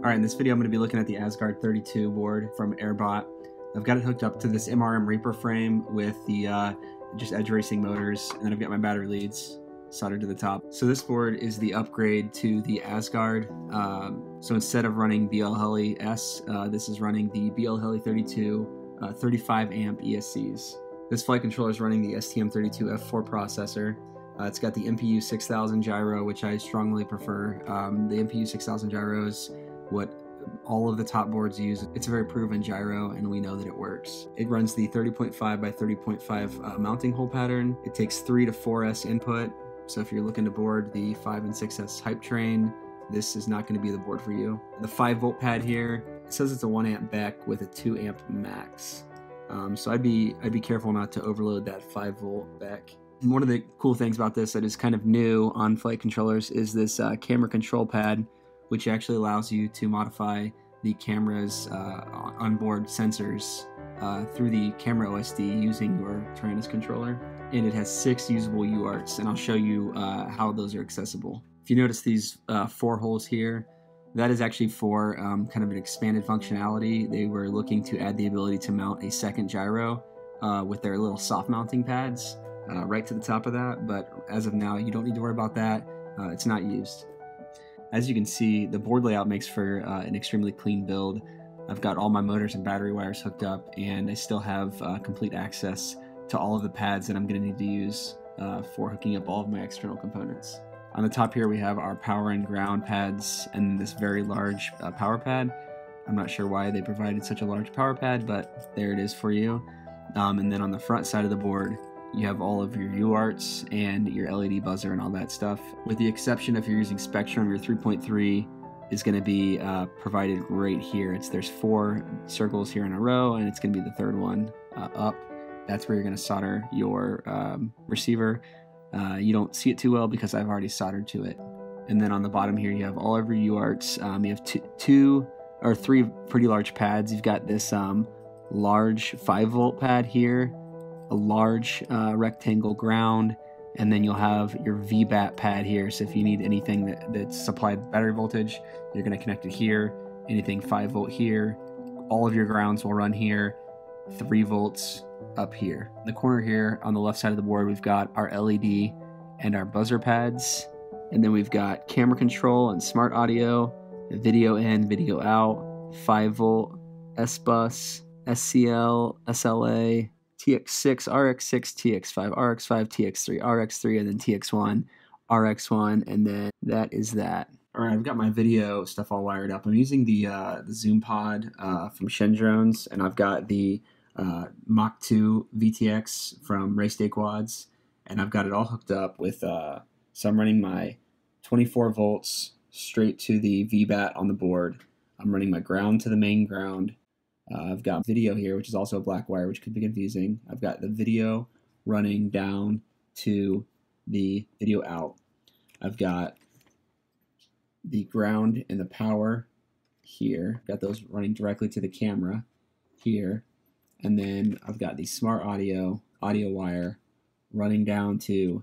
Alright, in this video I'm going to be looking at the Asgard 32 board from Airbot. I've got it hooked up to this MRM Reaper frame with the uh, just edge racing motors, and then I've got my battery leads soldered to the top. So this board is the upgrade to the Asgard. Um, so instead of running BLHeli S, uh, this is running the BLHeli 32 uh, 35 amp ESCs. This flight controller is running the STM32F4 processor. Uh, it's got the MPU 6000 gyro, which I strongly prefer. Um, the MPU 6000 gyro is what all of the top boards use. It's a very proven gyro, and we know that it works. It runs the 30.5 by 30.5 uh, mounting hole pattern. It takes 3 to 4S input, so if you're looking to board the 5 and 6S hype train, this is not going to be the board for you. The 5 volt pad here, it says it's a 1 amp back with a 2 amp max. Um, so I'd be I'd be careful not to overload that 5 volt back. And one of the cool things about this that is kind of new on flight controllers is this uh, camera control pad, which actually allows you to modify the camera's uh, onboard sensors uh, through the camera OSD using your Taranis controller. And it has six usable UARTs, and I'll show you uh, how those are accessible. If you notice these uh, four holes here, that is actually for um, kind of an expanded functionality. They were looking to add the ability to mount a second gyro uh, with their little soft mounting pads uh, right to the top of that, but as of now, you don't need to worry about that. It's not used. As you can see, the board layout makes for uh, an extremely clean build. I've got all my motors and battery wires hooked up, and I still have uh, complete access to all of the pads that I'm going to need to use uh, for hooking up all of my external components. On the top here we have our power and ground pads and this very large uh, power pad. I'm not sure why they provided such a large power pad, but there it is for you. Um, and then on the front side of the board, you have all of your UARTs and your LED buzzer and all that stuff. With the exception if you're using Spektrum, your 3.3 is going to be uh, provided right here. It's There's four circles here in a row, and it's going to be the third one uh, up. That's where you're going to solder your um, receiver. Uh, you don't see it too well because I've already soldered to it. And then on the bottom here, you have all of your UARTs. Um, you have two, two, or three pretty large pads. You've got this um, large 5 volt pad here, a large uh, rectangle ground, and then you'll have your VBAT pad here. So if you need anything that, that's supplied battery voltage, you're going to connect it here. Anything 5 volt here. All of your grounds will run here. 3 volts up here. In the corner here on the left side of the board, we've got our LED and our buzzer pads. And then we've got camera control and smart audio, video in, video out, 5 volt, S bus, SCL, SDA, TX6, RX6, TX5, RX5, TX3, RX3, and then TX1, RX1, and then that is that. All right, I've got my video stuff all wired up. I'm using the uh, the Zoom Pod uh, from Shendrones, and I've got the uh, Mach 2 VTX from Race Day Quads, and I've got it all hooked up with. Uh, so I'm running my 24 volts straight to the VBAT on the board. I'm running my ground to the main ground. Uh, I've got video here, which is also a black wire, which could be confusing. I've got the video running down to the video out. I've got the ground and the power here. I've Got those running directly to the camera here. And then I've got the smart audio audio wire running down to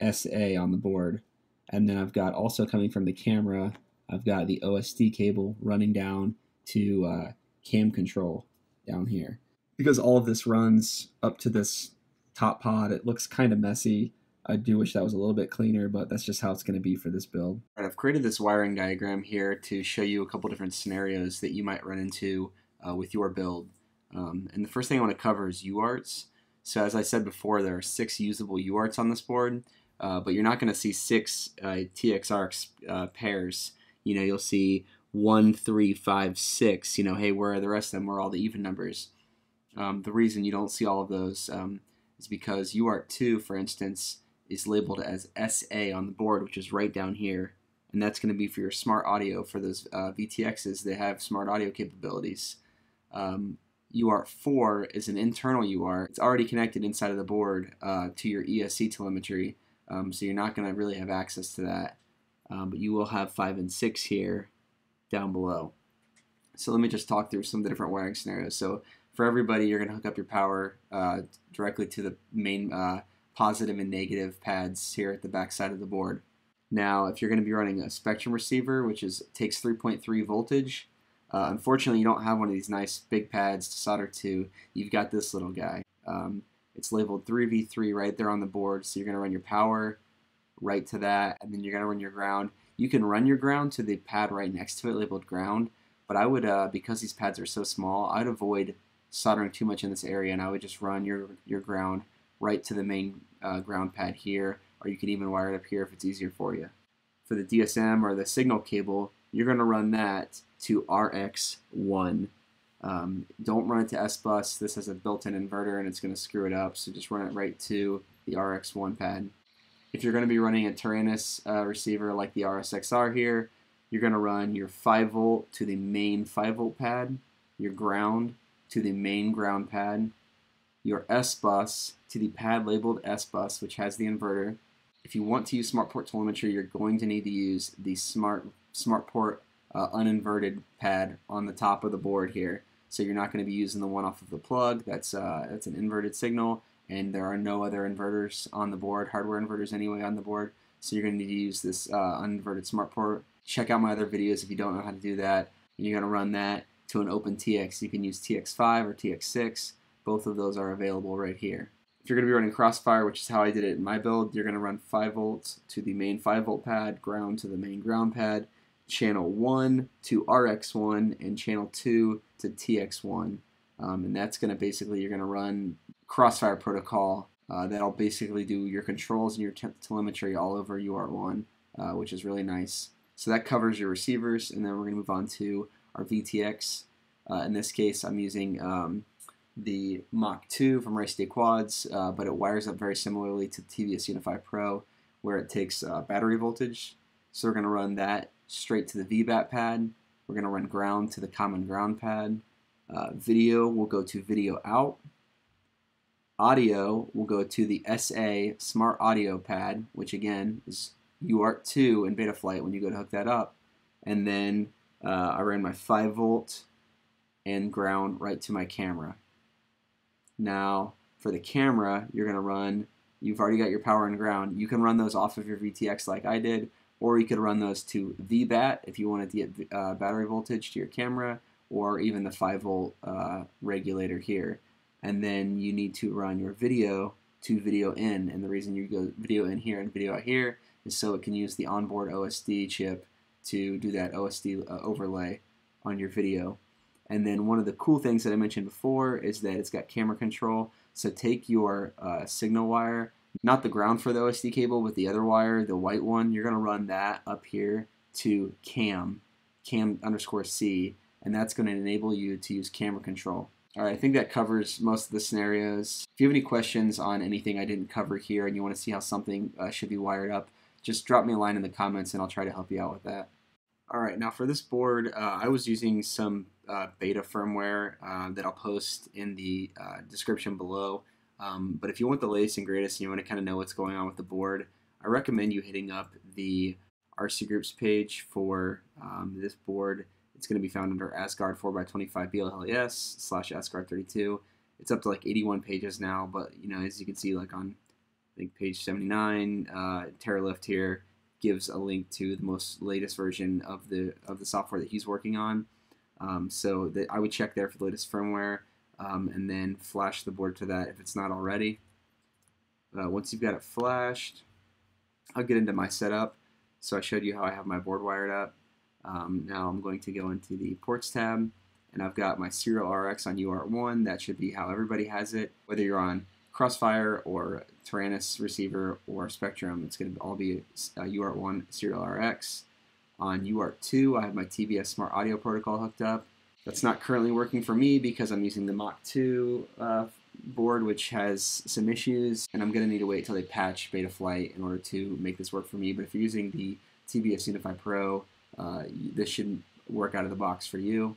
SA on the board. And then I've got also coming from the camera, I've got the OSD cable running down to uh, cam control down here. Because all of this runs up to this top pod, it looks kind of messy. I do wish that was a little bit cleaner, but that's just how it's going to be for this build. Right, I've created this wiring diagram here to show you a couple different scenarios that you might run into uh, with your build. Um, and the first thing I want to cover is UARTs. So as I said before, there are six usable UARTs on this board, uh, but you're not going to see six uh, TXRX uh, pairs. You know, you'll see one, three, five, six. You know, hey, where are the rest of them? Where are all the even numbers? Um, the reason you don't see all of those um, is because UART2, for instance, is labeled as SA on the board, which is right down here. And that's going to be for your smart audio for those uh, VTXs that have smart audio capabilities. Um, UART4 is an internal UART. It's already connected inside of the board uh, to your ESC telemetry, um, so you're not going to really have access to that. Um, but you will have 5 and 6 here down below. So let me just talk through some of the different wiring scenarios. So for everybody, you're going to hook up your power uh, directly to the main uh, positive and negative pads here at the back side of the board. Now, if you're going to be running a Spektrum receiver, which is takes 3.3 voltage, uh, unfortunately, you don't have one of these nice big pads to solder to. You've got this little guy. Um, it's labeled 3V3 right there on the board, so you're going to run your power right to that, and then you're going to run your ground. You can run your ground to the pad right next to it labeled ground, but I would, uh, because these pads are so small, I'd avoid soldering too much in this area, and I would just run your, your ground right to the main uh, ground pad here, or you can even wire it up here if it's easier for you. For the DSM or the signal cable, you're going to run that to RX1. Um, don't run it to S-Bus. This has a built-in inverter and it's going to screw it up, so just run it right to the RX1 pad. If you're going to be running a Taranis uh, receiver like the RXSR here, you're going to run your 5 volt to the main 5 volt pad, your ground to the main ground pad, your S bus to the pad labeled S bus, which has the inverter. If you want to use SmartPort telemetry, you're going to need to use the Smart SmartPort uh, uninverted pad on the top of the board here. So you're not going to be using the one off of the plug. That's uh, that's an inverted signal, and there are no other inverters on the board, hardware inverters anyway on the board. So you're going to need to use this uh, uninverted SmartPort. Check out my other videos if you don't know how to do that. You're going to run that to an open TX. You can use TX5 or TX6. Both of those are available right here. If you're going to be running Crossfire, which is how I did it in my build, you're going to run 5 volts to the main 5 volt pad, ground to the main ground pad, channel 1 to RX1, and channel 2 to TX1. Um, and that's going to basically, you're going to run Crossfire protocol uh, that'll basically do your controls and your telemetry all over UART1, uh, which is really nice. So that covers your receivers, and then we're going to move on to our VTX. Uh, in this case, I'm using um, the Mach 2 from Wright Quads, uh, but it wires up very similarly to TBS Unify Pro, where it takes uh, battery voltage. So we're going to run that straight to the VBAT pad. We're going to run ground to the common ground pad. Uh, video will go to video out. Audio will go to the SA Smart Audio pad, which again is UART2 in Betaflight when you go to hook that up. And then uh, I ran my 5 volt and ground right to my camera. Now, for the camera, you're going to run, you've already got your power and ground. You can run those off of your VTX like I did, or you could run those to VBAT if you wanted to get uh, battery voltage to your camera, or even the 5 volt uh, regulator here. And then you need to run your video to video in, and the reason you go video in here and video out here is so it can use the onboard OSD chip to do that OSD uh, overlay on your video. And then one of the cool things that I mentioned before is that it's got camera control. So take your uh, signal wire, not the ground for the OSD cable, but the other wire, the white one, you're going to run that up here to cam, cam underscore C, and that's going to enable you to use camera control. All right, I think that covers most of the scenarios. If you have any questions on anything I didn't cover here and you want to see how something uh, should be wired up, just drop me a line in the comments and I'll try to help you out with that. All right, now for this board, uh, I was using some uh, beta firmware uh, that I'll post in the uh, description below. Um, but if you want the latest and greatest and you want to kind of know what's going on with the board, I recommend you hitting up the RC Groups page for um, this board. It's going to be found under Asgard 4x25 BLLES slash Asgard32. It's up to like 81 pages now, but you know, as you can see, like on I think page 79, uh, Terralift here gives a link to the most latest version of the of the software that he's working on. Um, so that I would check there for the latest firmware um, and then flash the board to that if it's not already. Uh, once you've got it flashed, I'll get into my setup. So I showed you how I have my board wired up. Um, now I'm going to go into the ports tab and I've got my serial RX on UART1. That should be how everybody has it, whether you're on Crossfire or Taranis receiver or Spektrum, It's going to all be uh, UART1 serial RX. On UART2, I have my TBS Smart Audio Protocol hooked up. That's not currently working for me because I'm using the Mach 2 uh, board, which has some issues, and I'm going to need to wait until they patch Betaflight in order to make this work for me. But if you're using the TBS Unify Pro, uh, this should work out of the box for you.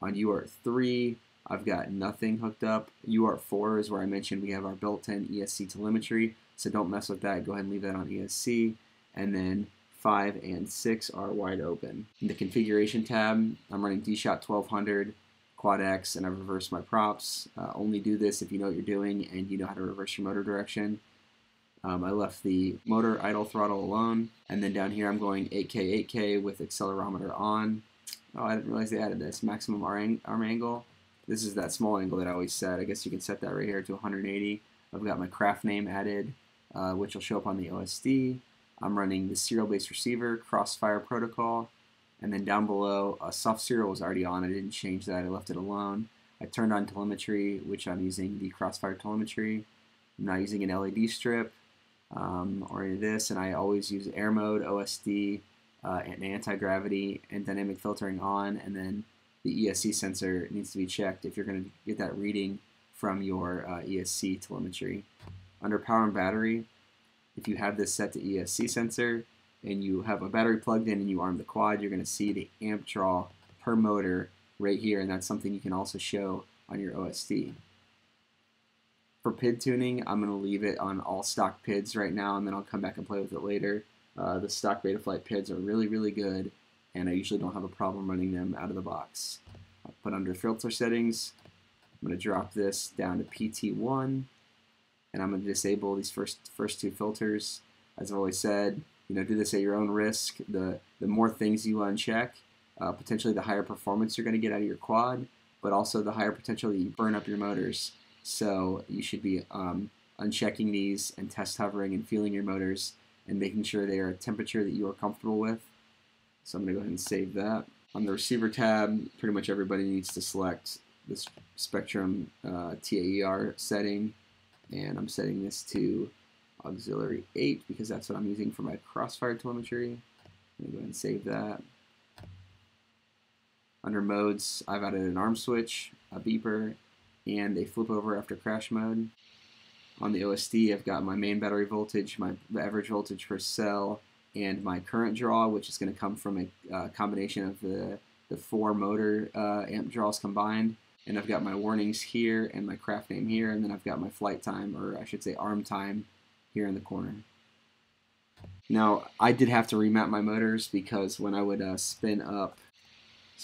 On UART3, I've got nothing hooked up. UART4 is where I mentioned we have our built-in ESC telemetry, so don't mess with that. Go ahead and leave that on ESC. And then 5 and 6 are wide open. In the configuration tab, I'm running DShot 1200 Quad X and I've reversed my props. Uh, only do this if you know what you're doing and you know how to reverse your motor direction. Um, I left the motor idle throttle alone, and then down here I'm going 8K 8K with accelerometer on. Oh, I didn't realize they added this maximum arm, arm angle. This is that small angle that I always set. I guess you can set that right here to 180. I've got my craft name added, uh, which will show up on the OSD. I'm running the serial-based receiver, Crossfire protocol, and then down below, a soft serial was already on. I didn't change that. I left it alone. I turned on telemetry, which I'm using the Crossfire telemetry. I'm not using an LED strip um, or any of this, and I always use air mode, OSD, uh, and anti-gravity, and dynamic filtering on, and then the ESC sensor needs to be checked if you're going to get that reading from your uh, ESC telemetry. Under power and battery, if you have this set to ESC sensor and you have a battery plugged in and you arm the quad, you're going to see the amp draw per motor right here, and that's something you can also show on your OSD. For PID tuning, I'm going to leave it on all stock PIDs right now, and then I'll come back and play with it later. Uh, the stock Betaflight PIDs are really, really good, and I usually don't have a problem running them out of the box. I'll put under filter settings, I'm going to drop this down to PT1, and I'm going to disable these first first two filters. As I've always said, you know, do this at your own risk. The the more things you uncheck, uh, potentially the higher performance you're going to get out of your quad, but also the higher potential you burn up your motors. So you should be um, unchecking these and test hovering and feeling your motors and making sure they are a temperature that you are comfortable with. So I'm going to go ahead and save that. On the receiver tab, pretty much everybody needs to select this Spektrum uh, TAER setting. And I'm setting this to auxiliary 8 because that's what I'm using for my crossfire telemetry. I'm going to go ahead and save that. Under modes, I've added an arm switch, a beeper, and they flip over after crash mode. On the OSD, I've got my main battery voltage, my average voltage per cell, and my current draw, which is going to come from a uh, combination of the, the four motor uh, amp draws combined. And I've got my warnings here and my craft name here, and then I've got my flight time, or I should say arm time, here in the corner. Now, I did have to remap my motors because when I would uh, spin up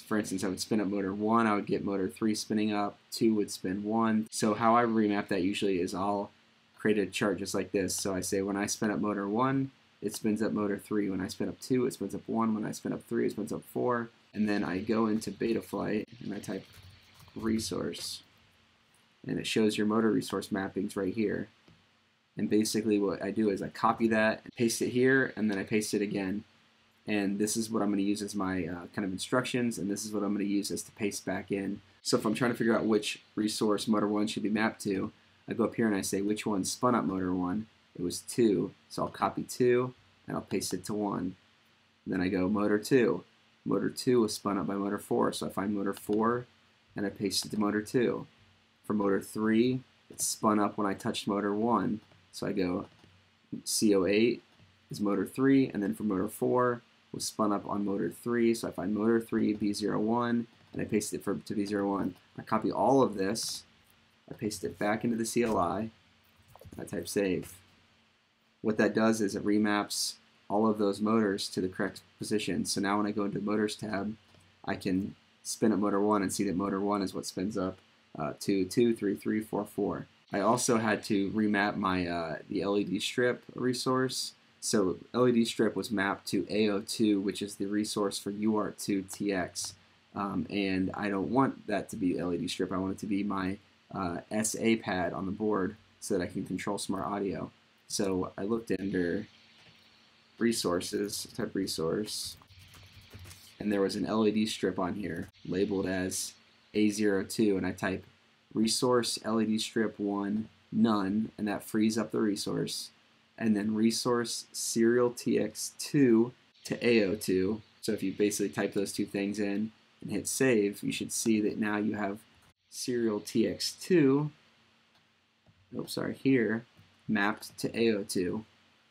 for instance, I would spin up motor 1, I would get motor 3 spinning up, 2 would spin 1. So how I remap that usually is I'll create a chart just like this. So I say when I spin up motor 1, it spins up motor 3. When I spin up 2, it spins up 1. When I spin up 3, it spins up 4. And then I go into Betaflight and I type resource. And it shows your motor resource mappings right here. And basically what I do is I copy that, and paste it here, and then I paste it again and this is what I'm going to use as my uh, kind of instructions, and this is what I'm going to use as to paste back in. So if I'm trying to figure out which resource motor 1 should be mapped to, I go up here and I say which one spun up motor 1. It was 2, so I'll copy 2, and I'll paste it to 1. then I go motor 2. Motor 2 was spun up by motor 4, so I find motor 4, and I paste it to motor 2. For motor 3, it's spun up when I touched motor 1, so I go C08 is motor 3, and then for motor 4, was spun up on motor 3. So I find motor 3, B01, and I paste it for, to B01. I copy all of this, I paste it back into the CLI, I type save. What that does is it remaps all of those motors to the correct position. So now when I go into the motors tab, I can spin up motor 1 and see that motor 1 is what spins up uh, to 2, 3, 3, 4, 4. I also had to remap my uh, the LED strip resource so LED strip was mapped to A02, which is the resource for UART2 TX. Um, and I don't want that to be LED strip. I want it to be my uh, SA pad on the board so that I can control smart audio. So I looked under resources, type resource, and there was an LED strip on here labeled as A02, and I type resource LED strip 1 none, and that frees up the resource and then resource serial tx2 to A02. So if you basically type those two things in and hit save, you should see that now you have serial tx2, oops, sorry, here, mapped to A02.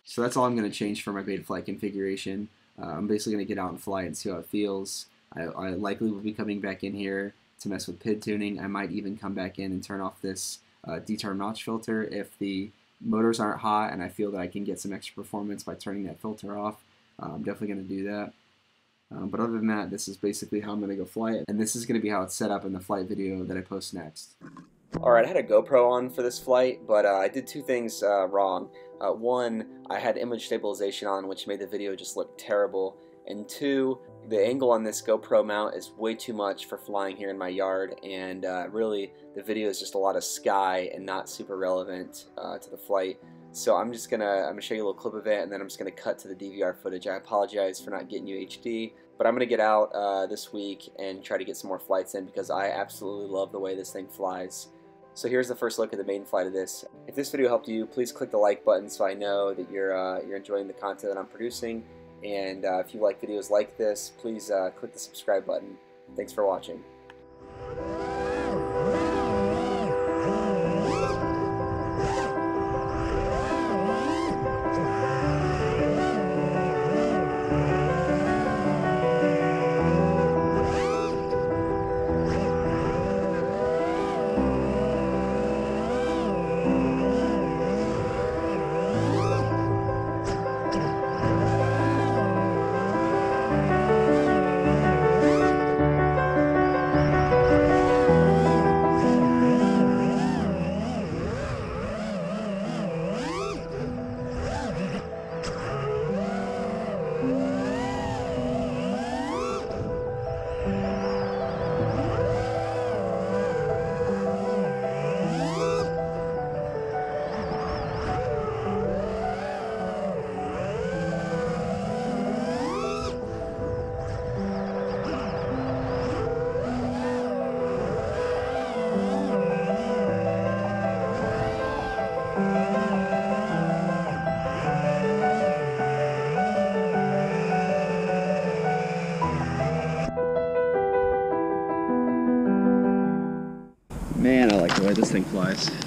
So that's all I'm going to change for my Betaflight configuration. Uh, I'm basically going to get out and fly and see how it feels. I, I, likely will be coming back in here to mess with PID tuning. I might even come back in and turn off this uh, D-term notch filter if the motors aren't hot and I feel that I can get some extra performance by turning that filter off, uh, I'm definitely going to do that. Um, but other than that, this is basically how I'm going to go fly it. And this is going to be how it's set up in the flight video that I post next. Alright, I had a GoPro on for this flight, but uh, I did two things uh, wrong. Uh, one, I had image stabilization on, which made the video just look terrible. And two, the angle on this GoPro mount is way too much for flying here in my yard, and uh, really the video is just a lot of sky and not super relevant uh, to the flight. So I'm just gonna I'm gonna show you a little clip of it, and then I'm just gonna cut to the DVR footage. I apologize for not getting you HD, but I'm gonna get out uh, this week and try to get some more flights in because I absolutely love the way this thing flies. So here's the first look at the main flight of this. If this video helped you, please click the like button so I know that you're, uh, you're enjoying the content that I'm producing. And uh, if you like videos like this, please uh, click the subscribe button. Thanks for watching. Thing flies.